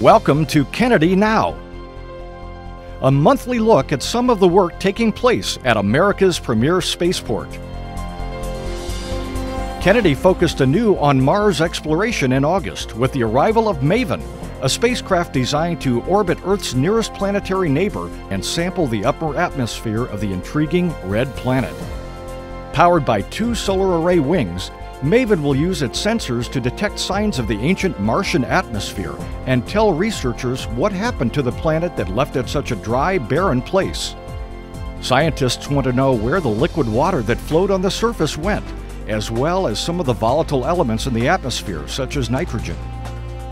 Welcome to Kennedy Now, a monthly look at some of the work taking place at America's premier spaceport. Kennedy focused anew on Mars exploration in August with the arrival of MAVEN, a spacecraft designed to orbit Earth's nearest planetary neighbor and sample the upper atmosphere of the intriguing red planet. Powered by two solar array wings, MAVEN will use its sensors to detect signs of the ancient Martian atmosphere and tell researchers what happened to the planet that left it such a dry, barren place. Scientists want to know where the liquid water that flowed on the surface went, as well as some of the volatile elements in the atmosphere, such as nitrogen.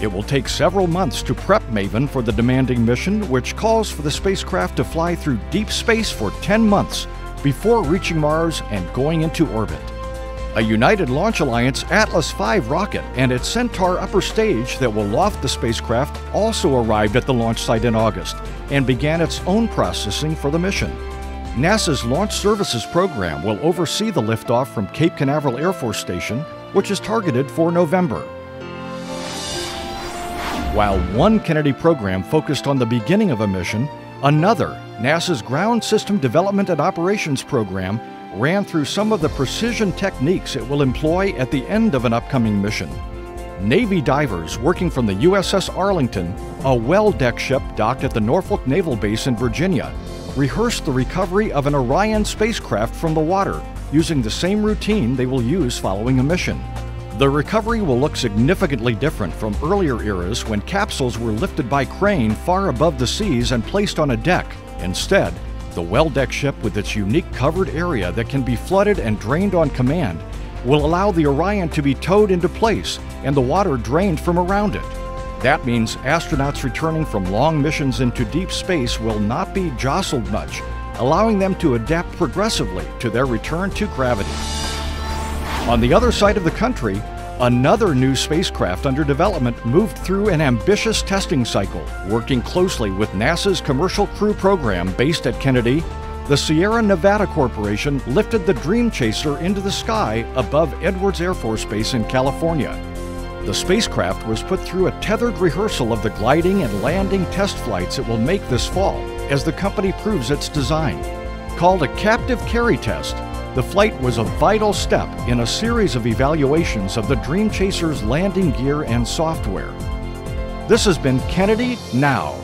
It will take several months to prep MAVEN for the demanding mission, which calls for the spacecraft to fly through deep space for 10 months before reaching Mars and going into orbit. A United Launch Alliance Atlas V rocket and its Centaur upper stage that will loft the spacecraft also arrived at the launch site in August and began its own processing for the mission. NASA's Launch Services Program will oversee the liftoff from Cape Canaveral Air Force Station, which is targeted for November. While one Kennedy program focused on the beginning of a mission, another, NASA's Ground System Development and Operations Program, ran through some of the precision techniques it will employ at the end of an upcoming mission. Navy divers working from the USS Arlington, a well deck ship docked at the Norfolk Naval Base in Virginia, rehearsed the recovery of an Orion spacecraft from the water using the same routine they will use following a mission. The recovery will look significantly different from earlier eras when capsules were lifted by crane far above the seas and placed on a deck. Instead, the well deck ship, with its unique covered area that can be flooded and drained on command, will allow the Orion to be towed into place and the water drained from around it. That means astronauts returning from long missions into deep space will not be jostled much, allowing them to adapt progressively to their return to gravity. On the other side of the country, Another new spacecraft under development moved through an ambitious testing cycle, working closely with NASA's Commercial Crew program based at Kennedy. The Sierra Nevada Corporation lifted the Dream Chaser into the sky above Edwards Air Force Base in California. The spacecraft was put through a tethered rehearsal of the gliding and landing test flights it will make this fall as the company proves its design. Called a captive carry test, the flight was a vital step in a series of evaluations of the Dream Chaser's landing gear and software. This has been Kennedy Now